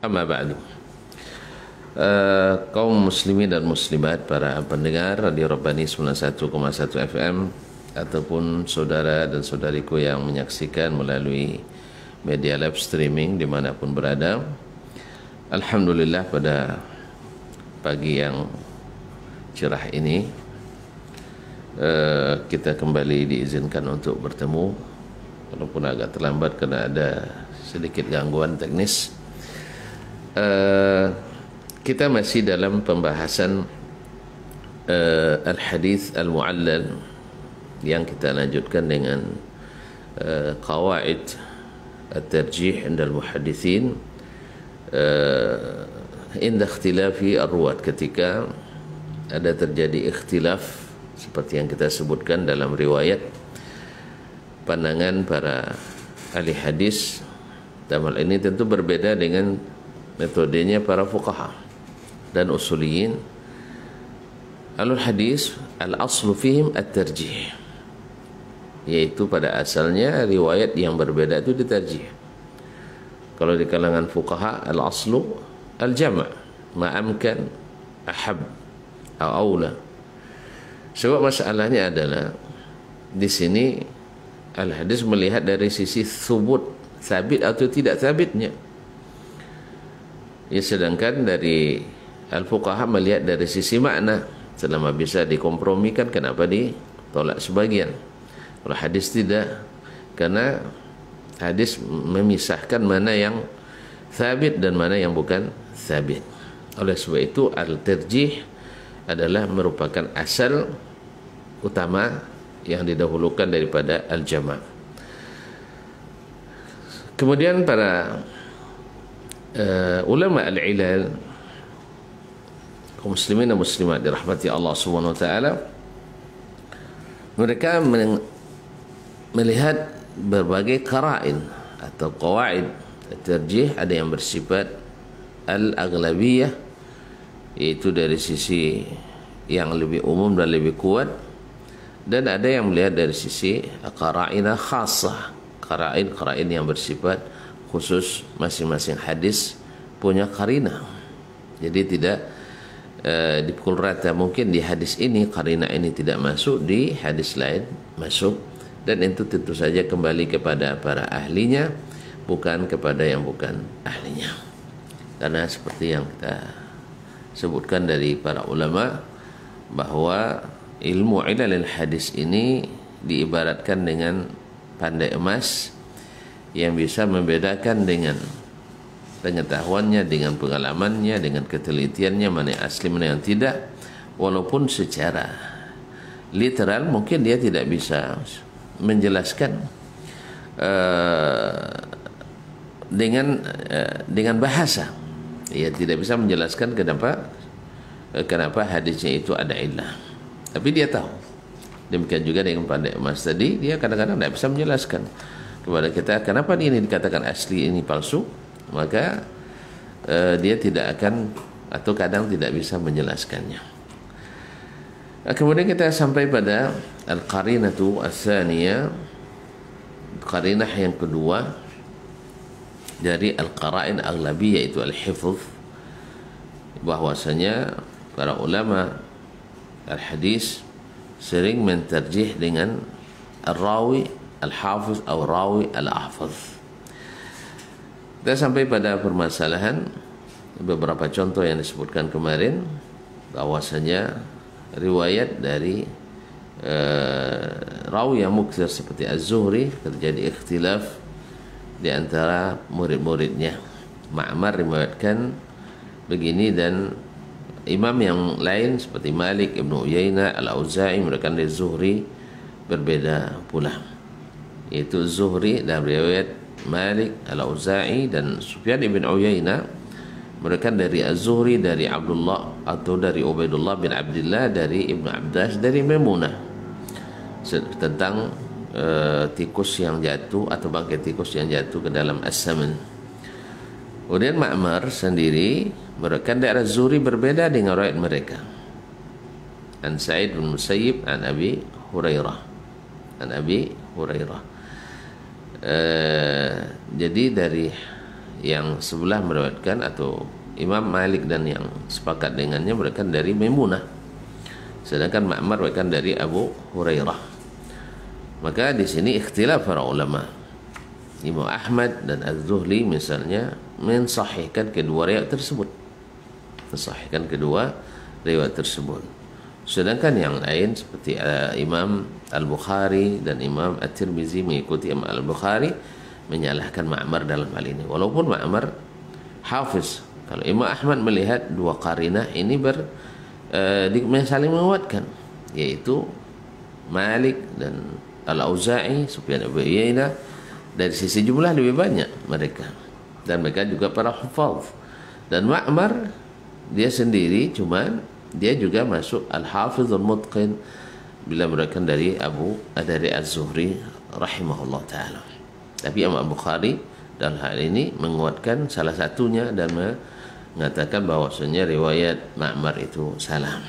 Amma ba'du. Uh, kaum muslimin dan muslimat para pendengar Radio Rabbani 91,1 FM ataupun saudara dan saudariku yang menyaksikan melalui media live streaming dimanapun berada. Alhamdulillah pada pagi yang cerah ini uh, kita kembali diizinkan untuk bertemu. Walaupun agak terlambat kerana ada sedikit gangguan teknis Uh, kita masih dalam pembahasan uh, al-hadis al-mu'allal yang kita lanjutkan dengan uh, qawaid at-tarjih inda al-muhaddithin uh, inda ikhtilafi ar-ruwat ketika ada terjadi ikhtilaf seperti yang kita sebutkan dalam riwayat pandangan para ahli hadis dalam ini tentu berbeda dengan metodenya para fuqaha dan usuliyin. Alul hadis al aslu fihim at tarjih yaitu pada asalnya riwayat yang berbeda itu ditarjih kalau di kalangan fuqaha al aslu al jama' ma amkan ahab atau aula. Sebab masalahnya adalah di sini al hadis melihat dari sisi thubut sabit atau tidak sabitnya Ya sedangkan dari al-fuqaha melihat dari sisi makna selama bisa dikompromikan kenapa ditolak sebagian. Kalau hadis tidak karena hadis memisahkan mana yang sabit dan mana yang bukan sabit. Oleh sebab itu al-tarjih adalah merupakan asal utama yang didahulukan daripada al-jama'. Kemudian para uh, ulama al-ilal kaum muslimin dan muslimat dirahmati Allah Subhanahu wa taala mereka melihat berbagai qara'in atau qawaid terjih ada yang bersifat al-aghlabiyah iaitu dari sisi yang lebih umum dan lebih kuat dan ada yang melihat dari sisi qara'ina khassah qara'in-qara'in yang bersifat khusus masing-masing hadis punya karina. Jadi tidak uh, dipukul rata mungkin di hadis ini karina ini tidak masuk di hadis lain masuk dan itu tentu saja kembali kepada para ahlinya bukan kepada yang bukan ahlinya. Karena seperti yang kita sebutkan dari para ulama bahawa ilmu ilal hadis ini diibaratkan dengan pandai emas yang bisa membedakan dengan pengetahuannya, dengan pengalamannya, dengan ketelitiannya mana yang asli mana yang tidak. Walaupun secara literal mungkin dia tidak bisa menjelaskan uh, dengan uh, dengan bahasa. Ia tidak bisa menjelaskan kenapa uh, kenapa hadisnya itu ada ilah tapi dia tahu. Demikian juga dengan pandai emas tadi dia kadang-kadang tidak bisa menjelaskan kepada kita. Kenapa ini dikatakan asli ini palsu? Maka uh, dia tidak akan atau kadang tidak bisa menjelaskannya. Uh, kemudian kita sampai pada al-qarinatu as-saniyah qarinah yang kedua dari al-qara'in aghlabi yaitu al-hifz bahwasanya para ulama al-hadis sering menterjih dengan al-rawi Al-Hafiz atau Rawi Al-Ahfaz. Kita sampai pada permasalahan beberapa contoh yang disebutkan kemarin bahwasanya riwayat dari uh, rawi yang muktir seperti Az-Zuhri terjadi ikhtilaf di antara murid-muridnya. Ma'mar riwayatkan begini dan imam yang lain seperti Malik Ibn Uyainah Al-Auza'i mereka dari Zuhri berbeda pula yaitu Zuhri dan riwayat Malik Al-Auza'i dan Sufyan ibn Uyainah mereka dari Az-Zuhri dari Abdullah atau dari Ubaidullah bin Abdullah dari Ibn Abbas dari Maimunah tentang uh, tikus yang jatuh atau bangkai tikus yang jatuh ke dalam As-Saman. Kemudian Ma'mar sendiri mereka dari Az-Zuhri berbeda dengan riwayat mereka. An Sa'id bin Musayyib an Abi Hurairah. An Abi Hurairah Eh, jadi dari yang sebelah meriwayatkan atau Imam Malik dan yang sepakat dengannya meriwayatkan dari Maimunah. Sedangkan Ma'mar meriwayatkan dari Abu Hurairah. Maka di sini ikhtilaf para ulama. Imam Ahmad dan Az-Zuhli misalnya mensahihkan kedua riwayat tersebut. Mensahihkan kedua riwayat tersebut sedangkan yang lain seperti uh, Imam Al-Bukhari dan Imam At-Tirmizi mengikuti Imam Al-Bukhari menyalahkan Ma'mar dalam hal ini. Walaupun Ma'mar hafiz. Kalau Imam Ahmad melihat dua karinah ini ber uh, saling menguatkan yaitu Malik dan Al-Auza'i Sufyan Abu Yaina dari sisi jumlah lebih banyak mereka. Dan mereka juga para hafaz dan Ma'mar dia sendiri cuma dia juga masuk Al-Hafiz Al-Mutqin bila mereka dari Abu dari Az-Zuhri rahimahullah taala tapi Imam Bukhari dalam hal ini menguatkan salah satunya dan mengatakan bahawasanya riwayat Ma'mar itu salah.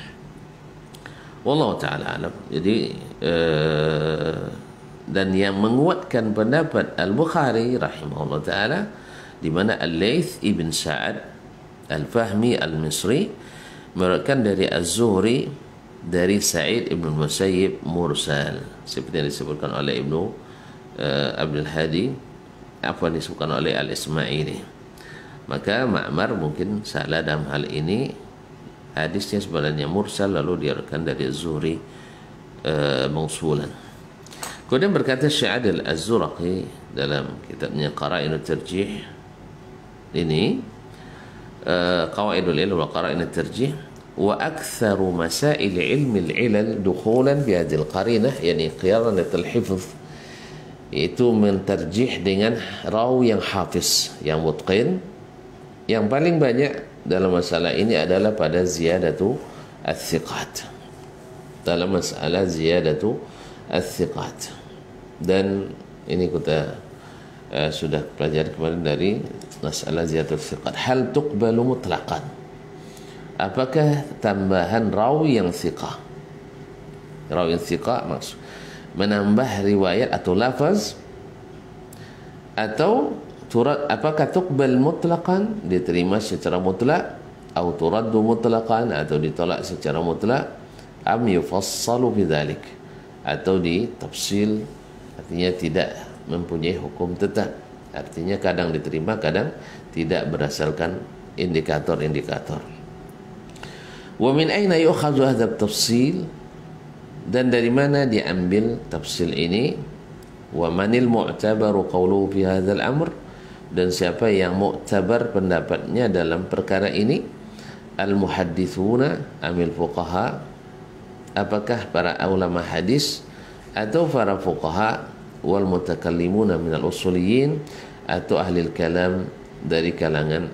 Wallahu taala alam. Jadi uh, dan yang menguatkan pendapat Al-Bukhari rahimahullah taala di mana Al-Laits ibn Sa'ad Al-Fahmi Al-Misri meriwayatkan dari Az-Zuhri dari Sa'id ibn Musayyib mursal. Seperti yang disebutkan oleh Ibnu uh, Abdul Hadi apa yang disebutkan oleh Al-Ismaili. Maka Ma'mar mungkin salah dalam hal ini. Hadisnya sebenarnya mursal lalu diarahkan dari Zuhri uh, mausulan. Kemudian berkata Syed Az-Zuraqi dalam kitabnya Qara'in Tarjih ini uh, Qawaidul Ilm wa Qara'in Tarjih wa aktharu masail ilmi al-ilal dukhulan bi hadhihi al-qarinah yani al-hifz itu menterjih dengan rawi yang hafiz yang mutqin. Yang paling banyak dalam masalah ini adalah pada ziyadatu al-thiqat. Dalam masalah ziyadatu al-thiqat. Dan ini kita uh, sudah pelajari kemarin dari masalah ziyadatu al-thiqat. Hal tuqbalu mutlaqan? Apakah tambahan rawi yang thiqah? Rawi yang thiqah maksud menambah riwayat atau lafaz? Atau turad apakah tuqbal mutlaqan? Diterima secara mutlak atau turaddu mutlaqan atau ditolak secara mutlak? Am yufassalu bidzalik? Atau ditafsil? Artinya tidak mempunyai hukum tetap artinya kadang diterima kadang tidak berdasarkan indikator-indikator. Wa min aina yu'khadhu hadha at-tafsil dan dari mana diambil tafsir ini? Wa manil mu'tabaru qawluhu fi hadzal amr? Dan siapa yang mu'tabar pendapatnya dalam perkara ini? Al muhaddithuna amil fuqaha. Apakah para ulama hadis atau para fuqaha wal mutakallimuna min al usuliyin atau ahli kalam dari kalangan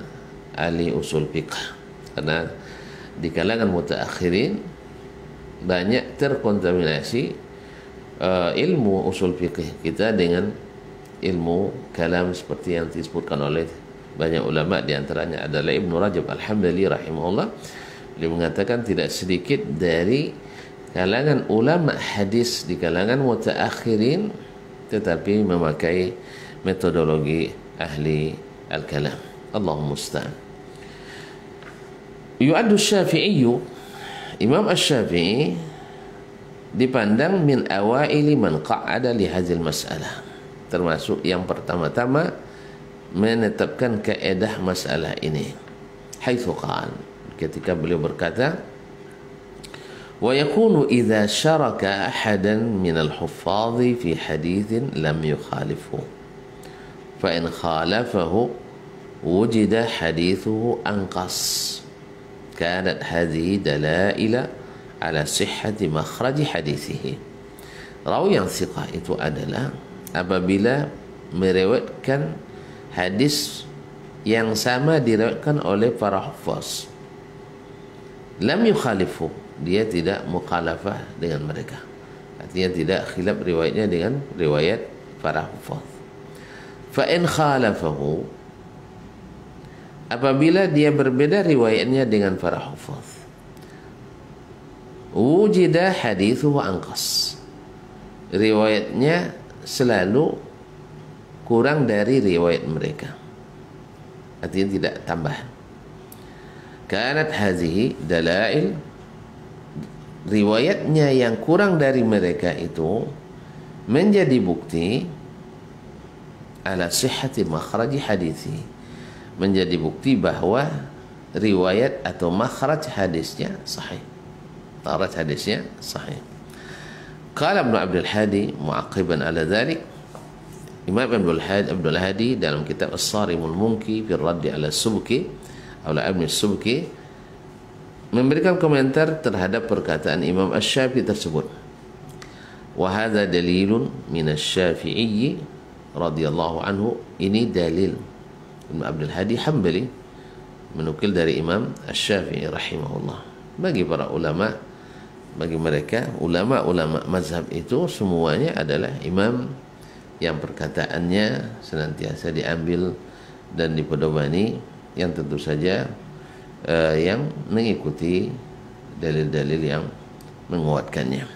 ahli usul fiqh. Karena di kalangan mutaakhirin banyak terkontaminasi uh, ilmu usul fikih kita dengan ilmu kalam seperti yang disebutkan oleh banyak ulama di antaranya adalah Ibn Rajab Alhamdulillah rahimahullah. Beliau mengatakan tidak sedikit dari kalangan ulama hadis di kalangan mutaakhirin tetapi memakai metodologi ahli al-kalam Allahumma musta'an yu'addu syafi'iyu Imam Ash-Syafi'i dipandang min awaili man qa'ada li hadzal mas'alah. Termasuk yang pertama-tama menetapkan kaedah masalah ini. Haitsu qala ketika beliau berkata ويكون إذا شرك أحدا من الحفاظ في حديث لم يخالفه. فإن خالفه وجد حديثه أنقص. كانت هذه دلائل على صحة مخرج حديثه. روي ثقة itu adalah apabila meriwayatkan hadis yang sama diriwayatkan oleh para hafaz lam yukhalifu dia tidak mukhalafah dengan mereka. Artinya tidak khilaf riwayatnya dengan riwayat para hufaz. Fa in khalafahu apabila dia berbeda riwayatnya dengan para hufaz wujida hadithu angkas riwayatnya selalu kurang dari riwayat mereka. Artinya tidak tambah kanat hazihi dalail riwayatnya yang kurang dari mereka itu menjadi bukti ala sihhati makhraji hadithi. Menjadi bukti bahawa riwayat atau makhraj hadisnya sahih. Makhraj hadisnya sahih. Qala ibn abdul hadi muaqiban ala dhalik. Imam Ibn al-Hadi, Ibn al-Hadi dalam kitab As-Sarimul Munki fi Raddi ala Subki atau Ibn Subki memberikan komentar terhadap perkataan Imam Ash-Syafi'i tersebut. Wa hadha dalilun min Asy-Syafi'i radhiyallahu anhu ini dalil Ibn Abdul Hadi Hambali menukil dari Imam Ash-Syafi'i rahimahullah. Bagi para ulama bagi mereka ulama-ulama mazhab itu semuanya adalah imam yang perkataannya senantiasa diambil dan dipedomani yang tentu saja uh, yang mengikuti dalil-dalil yang menguatkannya.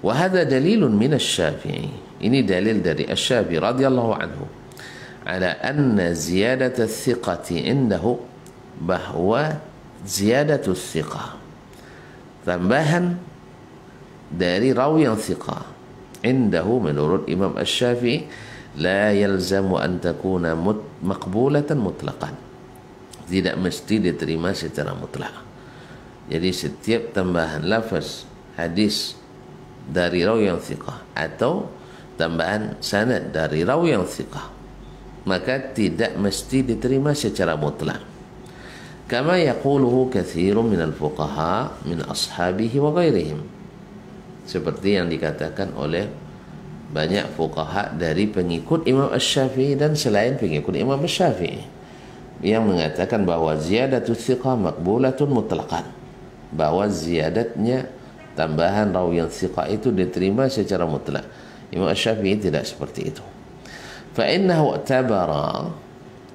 Wa hadha dalilun min asy-Syafi'i. Ini dalil dari Asy-Syafi'i radhiyallahu anhu ala anna ziyadat ats-thiqati indahu bahwa ziyadat ats-thiqah tambahan dari rawi yang thiqah indahu menurut Imam Asy-Syafi'i la yalzamu an takuna maqbulatan mutlaqan tidak mesti diterima secara mutlak. Jadi setiap tambahan lafaz hadis dari rawi yang thiqah atau tambahan sanad dari rawi yang thiqah maka tidak mesti diterima secara mutlak. Kama yaquluhu katsirun min al-fuqaha min ashabihi wa ghairihim. Seperti yang dikatakan oleh banyak fuqaha dari pengikut Imam Asy-Syafi'i dan selain pengikut Imam Asy-Syafi'i yang mengatakan bahawa ziyadatu thiqah makbulatun mutlaqan. Bahawa ziyadatnya tambahan rawi yang thiqah itu diterima secara mutlak. Imam Syafi'i tidak seperti itu. Fa innahu tabara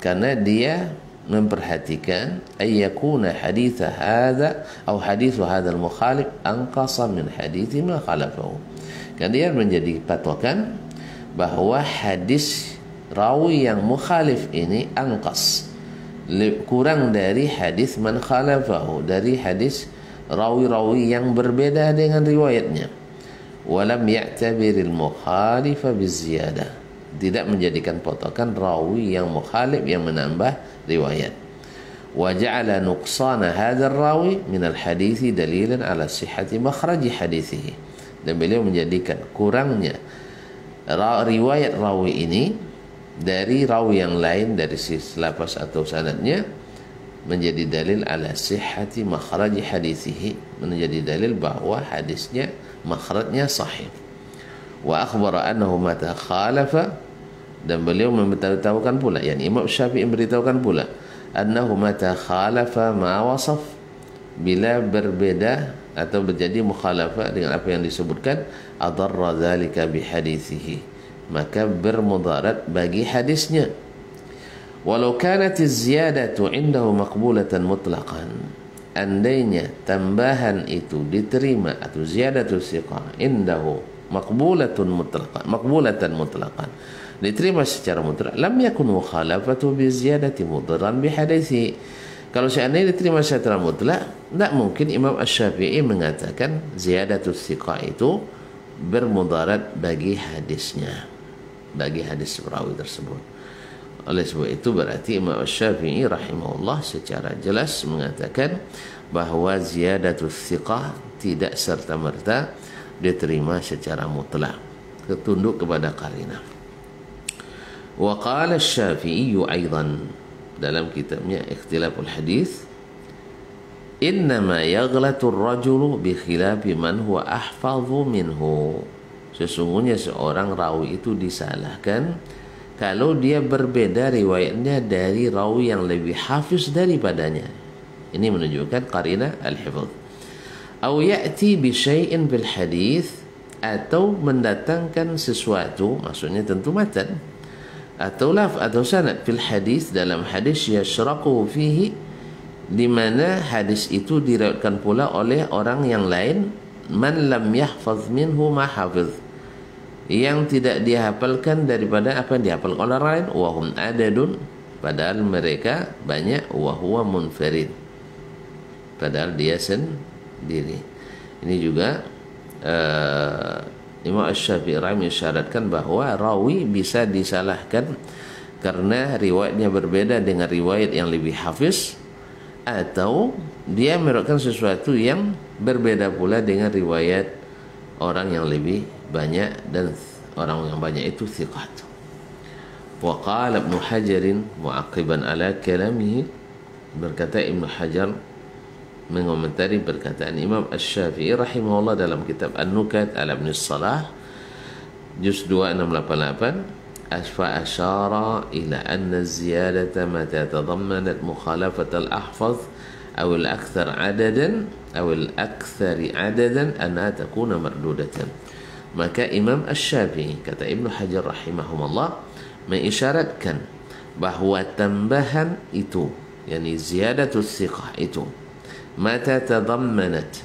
karena dia memperhatikan ay yakuna hadith hadha atau hadith hadha al-mukhalif anqasa min hadith ma khalafahu kan dia menjadi patokan bahawa hadis rawi yang mukhalif ini angkas kurang dari hadis man khalafahu dari hadis rawi-rawi yang berbeda dengan riwayatnya. Walam ya'tabiril mukhalifa biziyadah tidak menjadikan potokan rawi yang mukhalif yang menambah riwayat. Wa ja'ala nuqsana hadzal rawi min al hadisi dalilan ala sihhati makhraj hadisihi. Dan beliau menjadikan kurangnya riwayat rawi ini dari rawi yang lain dari sisi lafaz atau sanadnya menjadi dalil ala sihhati makhraj hadisihi menjadi dalil bahawa hadisnya makhrajnya sahih. Wa akhbara annahu mata khalafa dan beliau memberitahukan pula yakni Imam Syafi'i memberitahukan pula annahu mata khalafa ma wasaf. Bila berbeda atau terjadi mukhalafah dengan apa yang disebutkan adarra zalika bi maka bermudarat bagi hadisnya. Walau kanat ziyadatu indahu maqbulatan mutlaqan andainya tambahan itu diterima atau ziyadatu siqah indahu maqbulatun mutlaqan maqbulatan mutlaqan diterima secara mutlak lam yakun mukhalafatu bi ziyadati mudran bi hadisi. Kalau seandainya diterima secara mutlak tidak mungkin Imam Ash-Syafi'i mengatakan ziyadatu siqah itu bermudarat bagi hadisnya bagi hadis perawi tersebut. Oleh sebab itu berarti Imam Syafi'i rahimahullah secara jelas mengatakan bahawa ziyadatul thiqah tidak serta-merta diterima secara mutlak. Ketunduk kepada karina. Wa qala Syafi'i aidan dalam kitabnya Ikhtilaful Hadis Innama yaghlatu ar-rajulu bi khilafi man huwa ahfazu minhu sesungguhnya seorang rawi itu disalahkan kalau dia berbeda riwayatnya dari rawi yang lebih hafiz daripadanya. Ini menunjukkan qarina al-hifz atau ya'ti bi syai'in bil hadis atau mendatangkan sesuatu maksudnya tentu matan atau laf atau sanad fil hadis dalam hadis yashraqu fihi di mana hadis itu diriwayatkan pula oleh orang yang lain man lam yahfaz minhu ma hafiz yang tidak dihafalkan daripada apa yang dihafal oleh lain wahum adadun. Padahal mereka banyak wa huwa munfarid. Padahal dia sendiri. Ini juga uh, Imam Ash-Syafi'i mengisyaratkan bahawa rawi bisa disalahkan karena riwayatnya berbeda dengan riwayat yang lebih hafiz atau dia meriwayatkan sesuatu yang berbeda pula dengan riwayat orang yang lebih banyak dan orang yang banyak itu thiqat. Wa qala Ibn Hajar mu'aqiban ala kalamihi berkata Ibn Hajar mengomentari perkataan Imam Ash-Syafi'i rahimahullah dalam kitab An-Nukat ala Ibn Salah juz 2688 أشفى أشار إلى أن الزيادة متى تضمنت مخالفة الأحفظ أو الأكثر عددا أو الأكثر عددا أنها تكون مردودة maka Imam Ash-Syafi'i kata Ibn Hajar rahimahumullah mengisyaratkan bahawa tambahan itu yakni ziyadatul thiqah itu mata tadammanat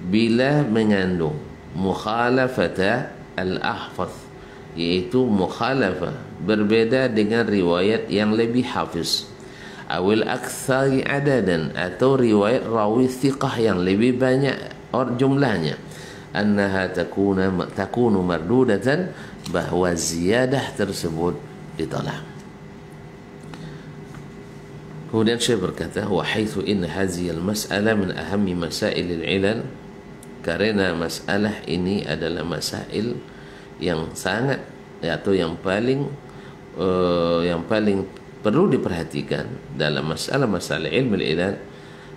bila mengandung mukhalafata al-ahfaz iaitu mukhalafah berbeza dengan riwayat yang lebih hafiz. Awil aktsari adadan atau riwayat rawi thiqah yang lebih banyak or jumlahnya annaha takuna takunu mardudatan bahwa ziyadah tersebut ditolak Kemudian saya berkata, wa haitsu in hadhihi al-mas'alah min ahammi masail al-ilal karena masalah ini adalah masail yang sangat atau yang paling uh, yang paling perlu diperhatikan dalam masalah-masalah ilmu al-ilal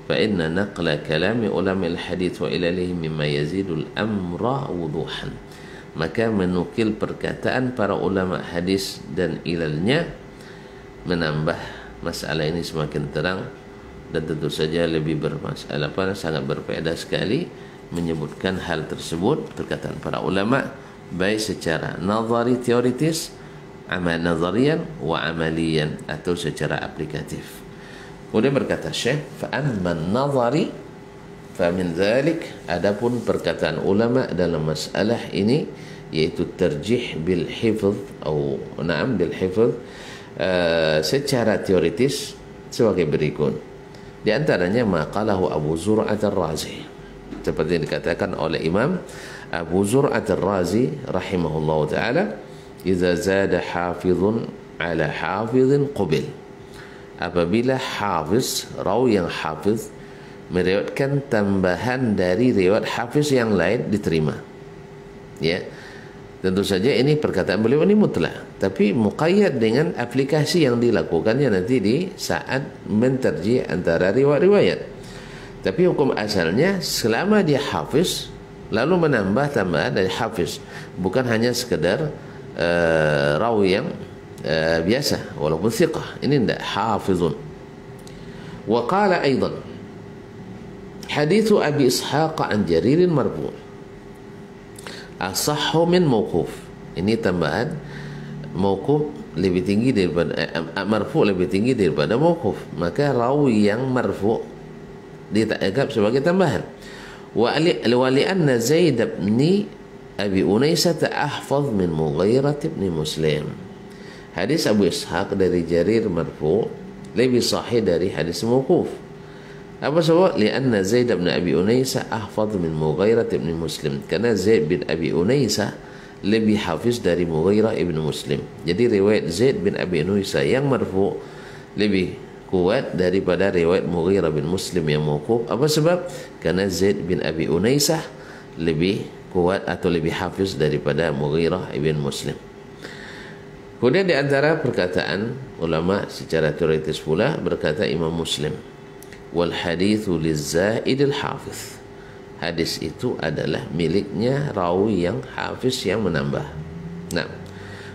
naqla kalami ulama al-hadith wa ilalihi mimma yazidul amra wuduhan maka menukil perkataan para ulama hadis dan ilalnya menambah masalah ini semakin terang dan tentu saja lebih bermasalah apa sangat berfaedah sekali menyebutkan hal tersebut perkataan para ulama baik secara nazari teoritis amal nazarian wa amalian atau secara aplikatif kemudian berkata syekh fa amma nazari fa min dhalik adapun perkataan ulama dalam masalah ini yaitu terjih bil hifz atau na'am bil hifz Eh, secara teoritis sebagai berikut. Di antaranya maqalahu Abu Zur'at al-Razi. Seperti yang dikatakan oleh Imam Abu Zur'at al-Razi rahimahullah ta'ala. Iza zada hafizun ala hafizin qubil. Apabila hafiz, rawi yang hafiz, meriwayatkan tambahan dari riwayat hafiz yang lain diterima. Ya. Tentu saja ini perkataan beliau ini mutlak. Tapi muqayyad dengan aplikasi yang dilakukannya nanti di saat menterji antara riwayat-riwayat. Tapi hukum asalnya selama dia hafiz lalu menambah tambahan dari hafiz. Bukan hanya sekedar uh, rawi yang uh, biasa walaupun thiqah. Ini tidak hafizun. Wa qala aidan hadithu Abi Ishaq an Jaririn marfu' asahhu min mawquf ini tambahan mawquf lebih tinggi daripada eh, marfu lebih tinggi daripada mawquf maka rawi yang marfu ditanggap sebagai tambahan wa li anna zaid bin abi unaisah ahfaz min mughirah bin muslim hadis abu ishaq dari jarir marfu lebih sahih dari hadis mawquf apa sebab? Lianna Zaid bin Abi Unaisa ahfaz min Mughairah bin Muslim. Karena Zaid bin Abi Unaisa lebih hafiz dari Mughairah bin Muslim. Jadi riwayat Zaid bin Abi Unaisa yang marfu lebih kuat daripada riwayat Mughirah bin Muslim yang mauquf. Apa sebab? Karena Zaid bin Abi Unaisah lebih kuat atau lebih hafiz daripada Mughirah bin Muslim. Kemudian di antara perkataan ulama secara teoritis pula berkata Imam Muslim wal hadithu lizaid al hafiz hadis itu adalah miliknya rawi yang hafiz yang menambah nah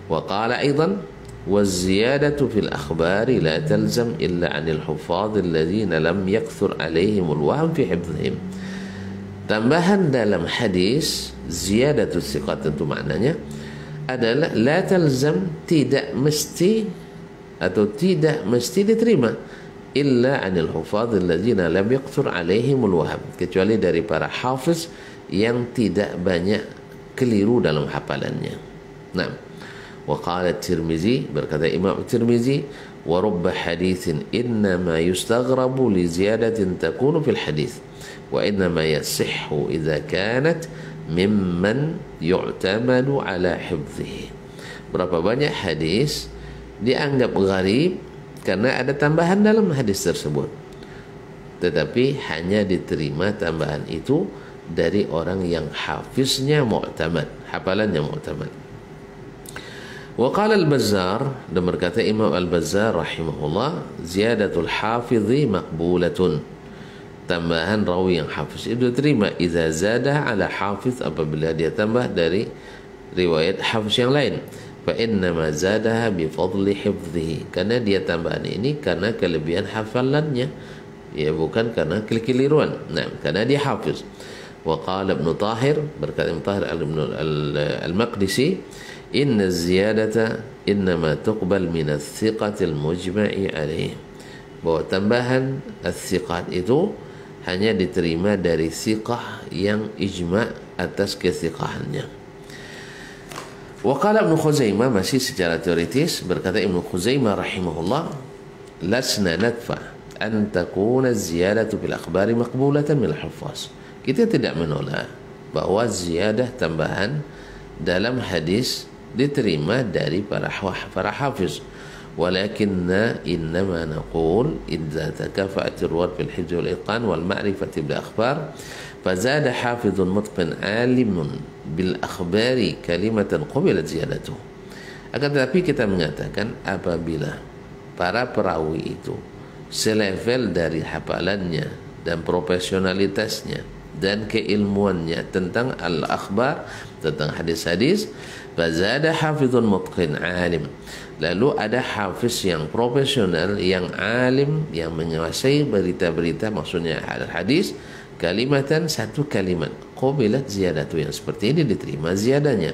wa qala aidan والزيادة في الأخبار لا تلزم إلا عن الحفاظ الذين لم يكثر عليهم الوهم في حفظهم tambahan dalam hadis ziyadatul siqat tentu maknanya adalah la talzam tidak mesti atau tidak mesti diterima illa anil hufadh alladzina lam yaqtur alaihim alwaham kecuali dari para hafiz yang tidak banyak keliru dalam hafalannya. Nah, wa qala Tirmizi berkata Imam Tirmizi ورب حديث إنما يستغرب لزيادة تكون في الحديث وإنما يصح إذا كانت mimman yu'tamadu ala hifzihi berapa banyak hadis dianggap gharib karena ada tambahan dalam hadis tersebut. Tetapi hanya diterima tambahan itu dari orang yang hafiznya mu'tamad hafalannya mu'tamad. Wa qala al-bazzar dan berkata imam al-bazzar rahimahullah ziyadatul hafizi maqbulatun. Tambahan rawi yang hafiz itu terima idza zada ala hafiz apabila dia tambah dari riwayat hafiz yang lain fa inna ma zadaha bi fadli hifdhihi karena dia tambahan ini karena kelebihan hafalannya ya bukan karena kekeliruan nah karena dia hafiz wa qala ibn tahir berkata ibn tahir al-maqdisi inna ziyadata innama tuqbal min al-thiqat al-mujma'i alaih bahawa tambahan al-thiqat itu hanya diterima dari thiqah yang ijma' atas kethiqahannya wa qala ibn Khuzaimah masih secara teoritis berkata ibn Khuzaimah rahimahullah lasna nadfa an takuna ziyadatu bil akhbari maqbulatan min al-huffaz. Kita tidak menolak bahawa ziyadah tambahan dalam hadis diterima dari para para hafiz walakinna innama naqul idza takafa'at ruwat fil hifz wal itqan wal ma'rifati bil akhbar فزاد حافظ متقن عالم بالأخبار كلمة قبلت زيادته akan tetapi kita mengatakan apabila para perawi itu selevel dari hafalannya dan profesionalitasnya dan keilmuannya tentang al-akhbar tentang hadis-hadis Fazada hafizun mutqin alim. Lalu ada hafiz yang profesional, yang alim, yang menguasai berita-berita maksudnya hadis kalimatan satu kalimat. Qubilat ziyadatu yang seperti ini diterima ziyadanya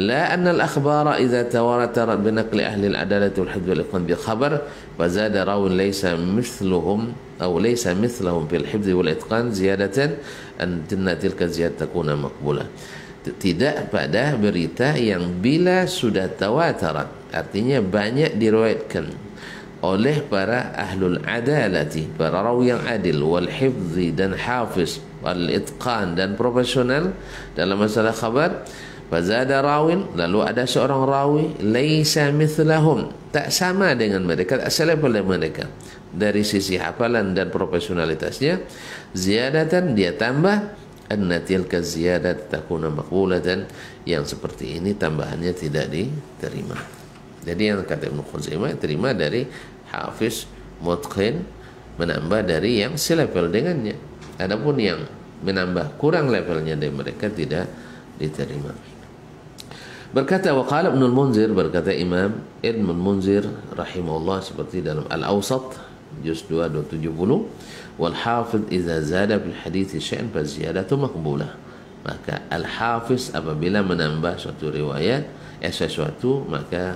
la anna al akhbara idza tawatarat bi naqli ahli al adalati wal iqan bi khabar fa zada rawin laysa mithluhum laysa mithlahum fil hifdh wal itqan ziyadatan an tilka ziyadah takuna maqbulah tidak pada berita yang bila sudah tawatarat. Artinya banyak diriwayatkan oleh para ahlul adalati para rawi yang adil wal hifzi dan hafiz wal itqan dan profesional dalam masalah khabar. Fazada rawin lalu ada seorang rawi laisa mithlahum. Tak sama dengan mereka tak selevel dengan mereka. Dari sisi hafalan dan profesionalitasnya ziyadatan dia tambah anna tilka ziyadat takuna maqbulatan yang seperti ini tambahannya tidak diterima. Jadi yang kata Ibn Khuzaimah terima dari hafiz mutqin menambah dari yang selevel dengannya. Adapun yang menambah kurang levelnya dari mereka tidak diterima. Berkata waqala Ibn al-Munzir berkata Imam Ibn al-Munzir rahimahullah seperti dalam Al-Awsat juz 2 270 والحافظ إذا زاد في الحديث شيئا فالزيادة مقبولة maka al-hafiz apabila menambah suatu riwayat eh sesuatu maka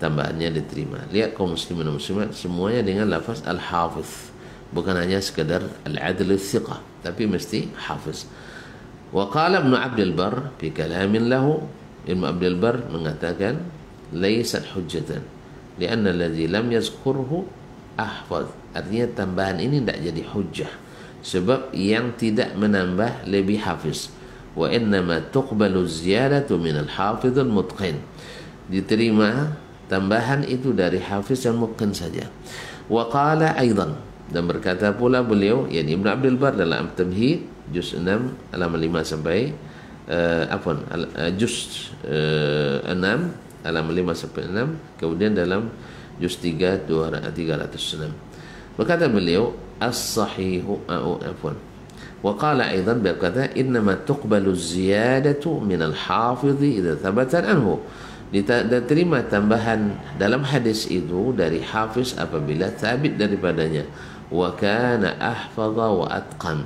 tambahannya diterima lihat kaum muslimin dan muslimat semuanya dengan lafaz al-hafiz bukan hanya sekadar al-adl thiqah tapi mesti hafiz wa qala ibn abd al-bar fi kalamin lahu ibn abd al-bar mengatakan laysat hujjatan lianna alladhi lam yazkurhu ahfaz. Artinya tambahan ini tidak jadi hujah. Sebab yang tidak menambah lebih hafiz. Wa innama tuqbalu ziyadatu minal hafidhul mutqin. Diterima tambahan itu dari hafiz yang mutqin saja. Wa qala aydan Dan berkata pula beliau Yani Ibn Abdul Bar dalam Tamhid Juz 6 Alaman 5 sampai uh, Apa uh, Juz uh, 6 Alaman 5 sampai 6 Kemudian dalam Juz 3 306 Berkata beliau as-sahihu au afwan. Wa qala aidan berkata innama tuqbalu ziyadatu min al-hafiz idza thabata anhu. Diterima tambahan dalam hadis itu dari hafiz apabila sabit daripadanya wa kana ahfaza wa atqan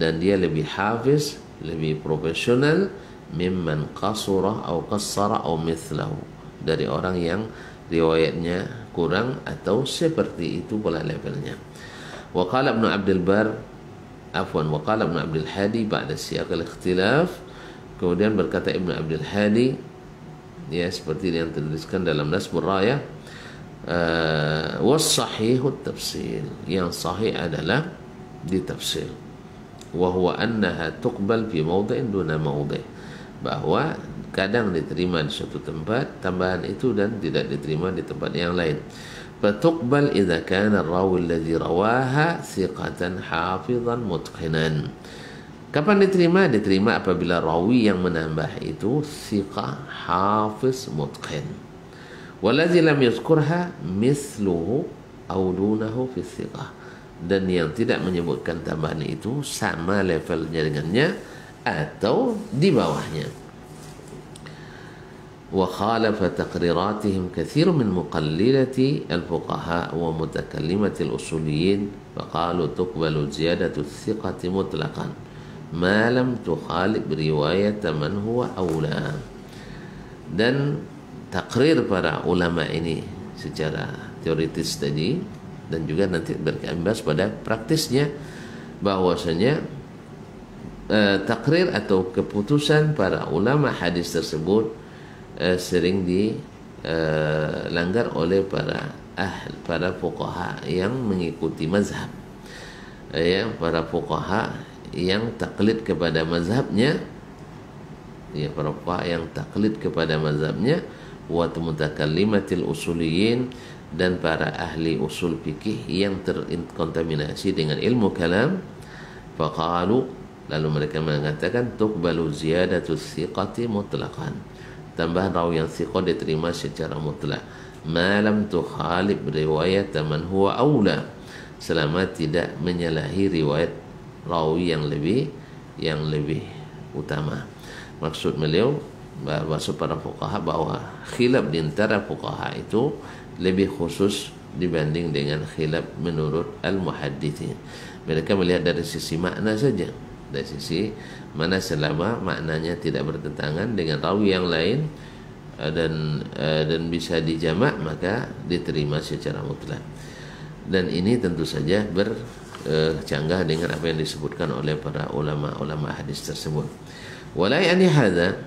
dan dia lebih hafiz lebih profesional mimman qasura atau qassara atau mithlahu dari orang yang riwayatnya kurang atau seperti itu pula levelnya. Wa qala Ibn Abdul Bar afwan wa qala Ibn Abdul Hadi ba'da siyaq al-ikhtilaf kemudian berkata Ibn Abdul Hadi ya seperti yang tertuliskan dalam Nasbur Raya uh, was sahihu tafsil. Yang sahih adalah ditafsir wa huwa annaha tuqbal fi mawdhi'in duna mawdhi' bahawa kadang diterima di suatu tempat tambahan itu dan tidak diterima di tempat yang lain. Fatuqbal idza kana ar-rawi alladhi rawaha thiqatan hafizan mutqinan. Kapan diterima? Diterima apabila rawi yang menambah itu thiqah hafiz mutqin. Waladhi lam yadhkurha mithluhu aw dunahu fi thiqah dan yang tidak menyebutkan tambahan itu sama levelnya dengannya atau di bawahnya taqriratihim kathir min muqallilati al-fuqaha wa mutakallimati al-usuliyin faqalu tuqbalu ziyadatu thiqati mutlaqan ma lam tukhalib riwayat man huwa awla dan takrir para ulama ini secara teoritis tadi dan juga nanti berimbas pada praktisnya bahwasanya uh, takrir atau keputusan para ulama hadis tersebut uh, sering dilanggar uh, oleh para ah para fuqaha yang mengikuti mazhab. Uh, ya para fuqaha yang taklid kepada mazhabnya ya para fuqaha yang taklid kepada mazhabnya wa mutakallimatil usuliyin dan para ahli usul fikih yang terkontaminasi dengan ilmu kalam faqalu lalu mereka mengatakan tuqbalu ziyadatu thiqati mutlaqan tambahan rawi yang thiqah diterima secara mutlak malam tukhalib riwayat man huwa aula selama tidak menyalahi riwayat rawi yang lebih yang lebih utama maksud beliau maksud para fuqaha bahawa khilaf di antara fuqaha itu lebih khusus dibanding dengan khilaf menurut al-muhaddithin. Mereka melihat dari sisi makna saja. Dari sisi mana selama maknanya tidak bertentangan dengan rawi yang lain eh, dan eh, dan bisa dijamak maka diterima secara mutlak. Dan ini tentu saja bercanggah dengan apa yang disebutkan oleh para ulama-ulama hadis tersebut. Walai ani hadza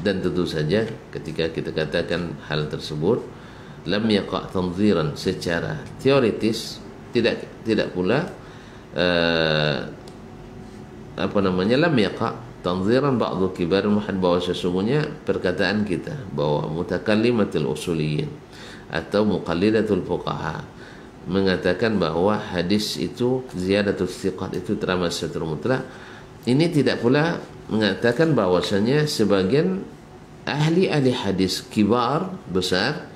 dan tentu saja ketika kita katakan hal tersebut lam yaqa' tanziran secara teoritis tidak tidak pula uh, apa namanya lam yaqa' tanziran ba'dhu kibar muhad bahwa sesungguhnya perkataan kita bahwa mutakallimatul usuliyin atau muqallidatul fuqaha mengatakan bahwa hadis itu ziyadatul thiqat itu termasuk mutlak ini tidak pula mengatakan bahwasanya sebagian ahli-ahli hadis kibar besar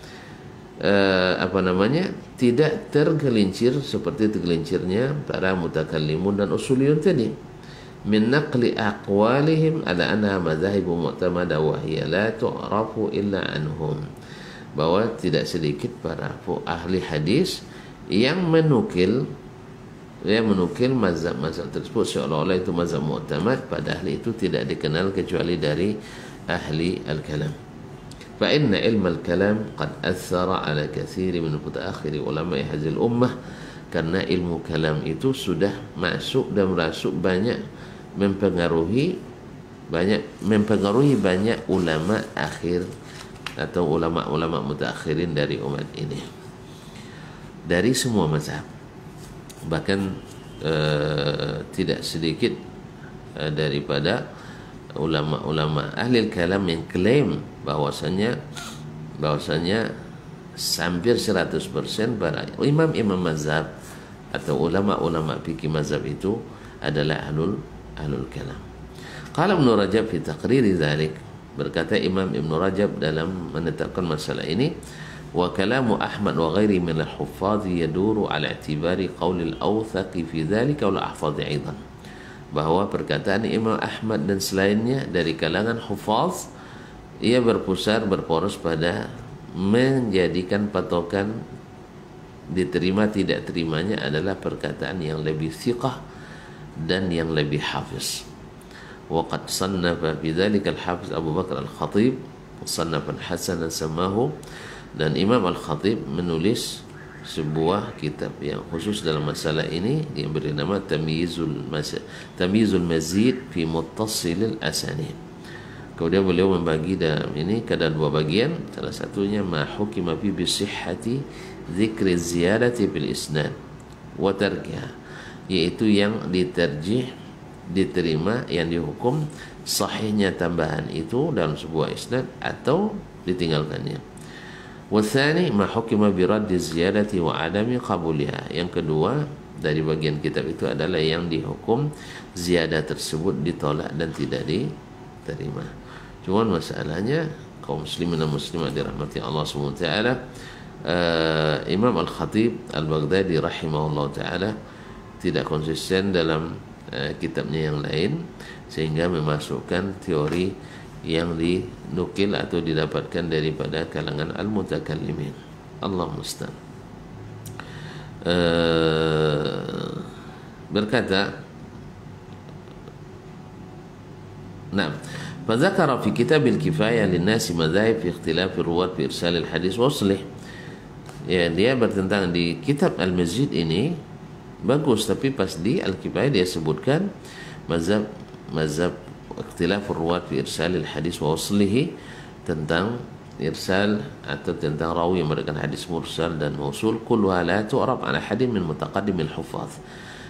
uh, apa namanya tidak tergelincir seperti tergelincirnya para mutakallimun dan usuliyun tadi min naqli aqwalihim ala anna mazahib mu'tamada wa hiya la tu'rafu illa anhum. Bahwa tidak sedikit para ahli hadis yang menukil dia menukil mazhab-mazhab tersebut. Seolah-olah itu mazhab mu'tamad padahal itu tidak dikenal kecuali dari ahli al-kalam. Fa inna ilma al-kalam qad athara ala kathir min mutaakhir ulama hadhihi al-ummah karena ilmu kalam itu sudah masuk dan merasuk banyak mempengaruhi banyak mempengaruhi banyak ulama akhir atau ulama-ulama mutakhirin dari umat ini. Dari semua mazhab. Bahkan uh, tidak sedikit uh, daripada ulama-ulama ahli kalam yang klaim bahwasanya bahwasanya hampir 100% para imam-imam mazhab atau ulama-ulama fikih mazhab itu adalah ahlul ahlul kalam. Qala Ibn Rajab fi taqriri dzalik berkata Imam Ibn Rajab dalam menetapkan masalah ini wa kalamu Ahmad wa ghairi min al-huffaz yaduru ala i'tibari qawl al-awthaq fi dzalika wal ahfaz aidan bahawa perkataan Imam Ahmad dan selainnya dari kalangan hufaz ia berpusar berporos pada menjadikan patokan diterima tidak terimanya adalah perkataan yang lebih thiqah dan yang lebih hafiz وقد صنف في ذلك الحافظ أبو بكر الخطيب صنفا حسنا سماه dan Imam Al-Khatib menulis sebuah kitab yang khusus dalam masalah ini yang beri nama Tamyizul Mas Tamyizul Mazid fi Muttasil al-Asanid Kemudian beliau membagi dalam ini ke dalam dua bagian. Salah satunya ma hukima fi bi sihhati dzikri ziyadati bil isnad wa tarkiha yaitu yang diterjih diterima yang dihukum sahihnya tambahan itu dalam sebuah isnad atau ditinggalkannya. Wathani ma hukima bi radd ziyadati wa adami qabuliha. Yang kedua dari bagian kitab itu adalah yang dihukum ziyadah tersebut ditolak dan tidak diterima. Cuma masalahnya kaum muslimin dan muslimat dirahmati Allah SWT uh, Imam Al-Khatib Al-Baghdadi rahimahullah ta'ala tidak konsisten dalam uh, kitabnya yang lain sehingga memasukkan teori yang dinukil atau didapatkan daripada kalangan al-mutakallimin Allah musta'an uh, berkata Nah, فذكر في كتاب الكفاية للناس مذاهب في اختلاف الرواة في إرسال الحديث وصله ya dia bertentang di kitab Al-Mazid ini bagus tapi pas di Al-Kifayah dia sebutkan mazhab mazhab ikhtilaf ruwat fi irsal al-hadis wa waslihi tentang irsal atau tentang rawi yang memberikan hadis mursal dan mausul. Kulluha la tu'rab ala hadin min mutaqaddim al-huffaz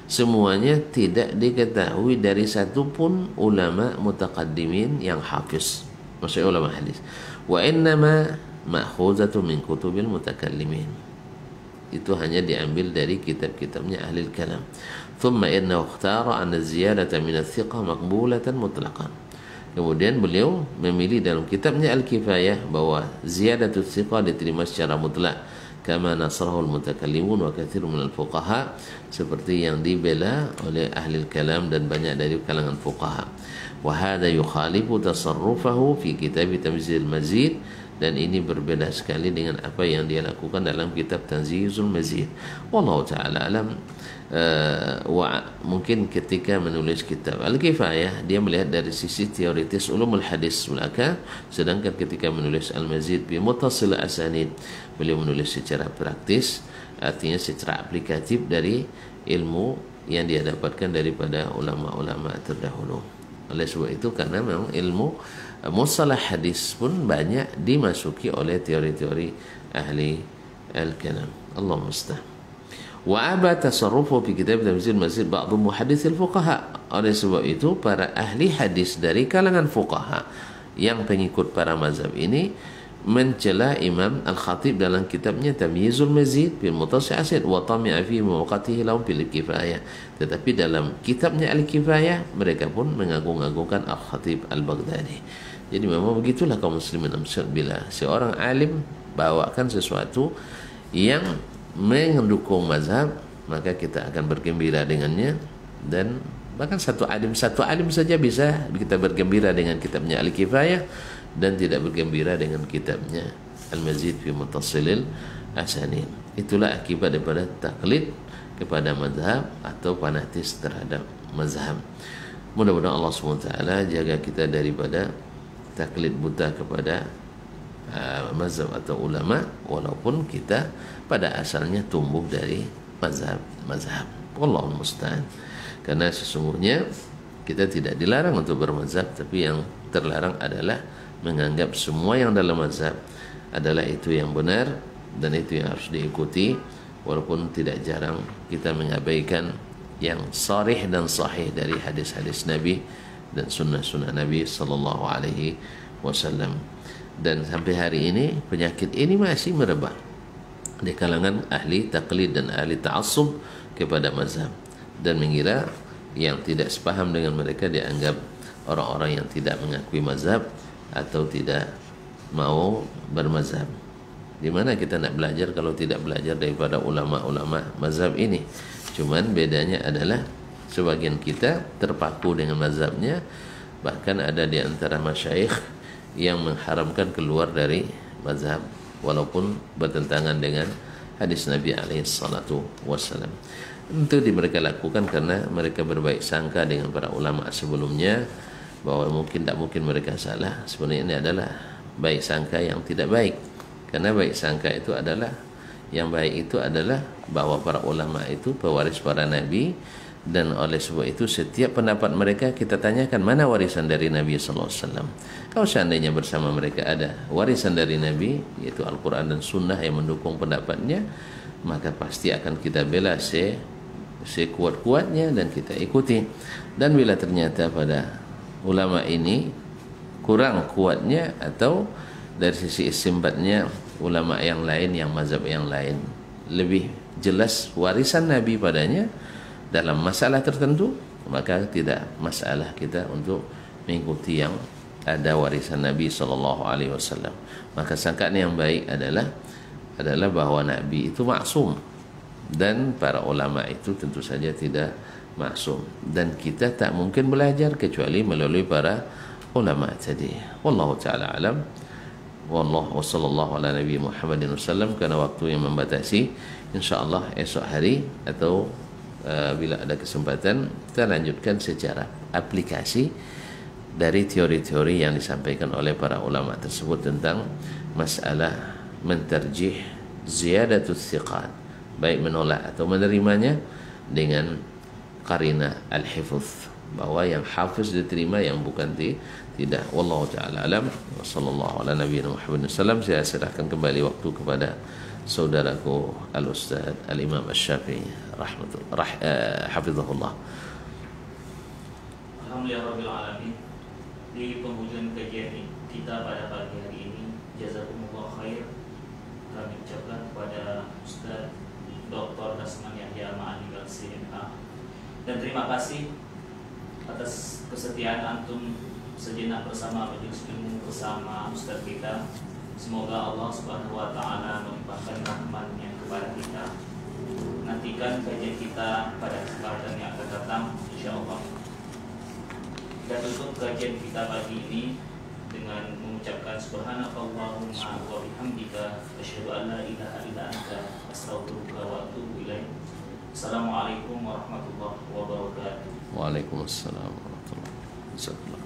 semuanya tidak diketahui dari satu pun ulama mutaqaddimin yang hafiz. Maksudnya ulama hadis. Wa innama ma'khuzatu min kutubil mutakallimin itu hanya diambil dari kitab-kitabnya ahli kalam. Thumma inna ikhtara an ziyadata min al-thiqah maqbulatan mutlaqan. Kemudian beliau memilih dalam kitabnya al-kifayah bahwa ziyadatu thiqah diterima secara mutlak. Kama nasrahu al-mutakallimun wa kathir min al-fuqaha seperti yang dibela oleh ahli kalam dan banyak dari kalangan fuqaha. Wa hadha yukhalifu tasarrufahu fi kitab tamzil mazid dan ini berbeda sekali dengan apa yang dia lakukan dalam kitab Tanzizul Mazid. Wallahu taala alam uh, wa mungkin ketika menulis kitab Al-Kifayah dia melihat dari sisi teoritis ulumul hadis belaka sedangkan ketika menulis Al-Mazid bi muttasil asanid beliau menulis secara praktis artinya secara aplikatif dari ilmu yang dia dapatkan daripada ulama-ulama terdahulu. Oleh sebab itu karena memang ilmu musalah hadis pun banyak dimasuki oleh teori-teori ahli al-kalam. Allah mustah. Wa aba tasarrufu fi kitab tamzil masjid ba'd muhaddits al-fuqaha. Oleh sebab itu para ahli hadis dari kalangan fuqaha yang pengikut para mazhab ini mencela Imam Al-Khatib dalam kitabnya Tamyizul Mazid bil Mutasi'asid wa tami'a fi muqatihi lahum bil kifayah. Tetapi dalam kitabnya Al-Kifayah mereka pun mengagung-agungkan Al-Khatib Al-Baghdadi. Jadi memang begitulah kaum muslimin bila seorang alim bawakan sesuatu yang mendukung mazhab maka kita akan bergembira dengannya dan bahkan satu alim satu alim saja bisa kita bergembira dengan kitabnya Al-Kifayah dan tidak bergembira dengan kitabnya Al-Mazid fi Mutasilil Asanin. Itulah akibat daripada taklid kepada mazhab atau fanatis terhadap mazhab. Mudah-mudahan Allah SWT jaga kita daripada taklid buta kepada uh, mazhab atau ulama walaupun kita pada asalnya tumbuh dari mazhab mazhab. Wallahu musta'an. Karena sesungguhnya kita tidak dilarang untuk bermazhab tapi yang terlarang adalah menganggap semua yang dalam mazhab adalah itu yang benar dan itu yang harus diikuti walaupun tidak jarang kita mengabaikan yang sarih dan sahih dari hadis-hadis Nabi dan sunnah-sunnah Nabi sallallahu alaihi wasallam dan sampai hari ini penyakit ini masih merebak di kalangan ahli taklid dan ahli ta'assub kepada mazhab dan mengira yang tidak sepaham dengan mereka dianggap orang-orang yang tidak mengakui mazhab atau tidak mau bermazhab. Di mana kita nak belajar kalau tidak belajar daripada ulama-ulama mazhab ini? Cuman bedanya adalah sebagian kita terpaku dengan mazhabnya. Bahkan ada di antara masyayikh yang mengharamkan keluar dari mazhab walaupun bertentangan dengan hadis Nabi alaihi salatu wasallam. Itu di mereka lakukan karena mereka berbaik sangka dengan para ulama sebelumnya bahawa mungkin tak mungkin mereka salah. Sebenarnya ini adalah baik sangka yang tidak baik. Karena baik sangka itu adalah yang baik itu adalah bahawa para ulama itu pewaris para nabi dan oleh sebab itu setiap pendapat mereka kita tanyakan mana warisan dari Nabi sallallahu alaihi wasallam. Kalau seandainya bersama mereka ada warisan dari Nabi yaitu Al-Qur'an dan Sunnah yang mendukung pendapatnya, maka pasti akan kita bela se sekuat-kuatnya dan kita ikuti. Dan bila ternyata pada ulama ini kurang kuatnya atau dari sisi istimbatnya ulama yang lain yang mazhab yang lain lebih jelas warisan Nabi padanya dalam masalah tertentu maka tidak masalah kita untuk mengikuti yang ada warisan Nabi sallallahu alaihi wasallam. Maka sangkaan yang baik adalah adalah bahawa Nabi itu maksum. Dan para ulama itu tentu saja tidak maksum. Dan kita tak mungkin belajar kecuali melalui para ulama tadi. Wallahu taala alam. Wallahu sallallahu ala nabi Muhammadin kerana waktu yang membatasi insyaallah esok hari atau Uh, bila ada kesempatan kita lanjutkan secara aplikasi dari teori-teori yang disampaikan oleh para ulama tersebut tentang masalah menterjih ziyadatul thiqat baik menolak atau menerimanya dengan karina al-hifuz bahawa yang hafiz diterima yang bukan di, tidak. Wallahu taala alam. Wa sallallahu ala nabiyina muhammadin sallam. Saya serahkan kembali waktu kepada saudaraku al-ustaz al-imam asy-syafi'i rahmatullah rah, uh, hafizahullah. Alhamdulillah rabbil alamin. Di penghujung kajian kita pada pagi hari ini jazakumullah khair kami ucapkan kepada ustaz Dr. Dasman Ma'ani Galsina dan terima kasih atas kesetiaan antum sejenak bersama majelis ilmu bersama ustaz kita Semoga Allah Subhanahu wa taala melimpahkan rahmatnya kepada kita. Nantikan kajian kita pada kesempatan yang akan datang insyaallah. Kita tutup kajian kita pagi ini dengan mengucapkan subhanakallahumma wa bihamdika asyhadu an la ilaha illa anta astaghfiruka wa atubu ilaik. Assalamualaikum warahmatullahi wabarakatuh. Waalaikumsalam warahmatullahi wabarakatuh.